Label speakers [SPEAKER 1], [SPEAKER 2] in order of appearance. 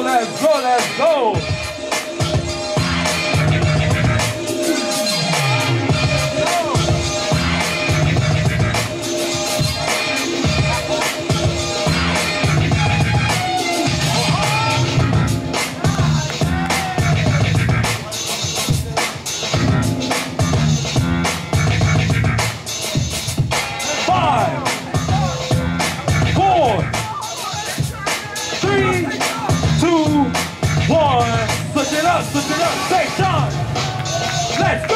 [SPEAKER 1] let's go, let's go, let's go.